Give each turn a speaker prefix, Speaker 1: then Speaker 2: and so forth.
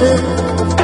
Speaker 1: another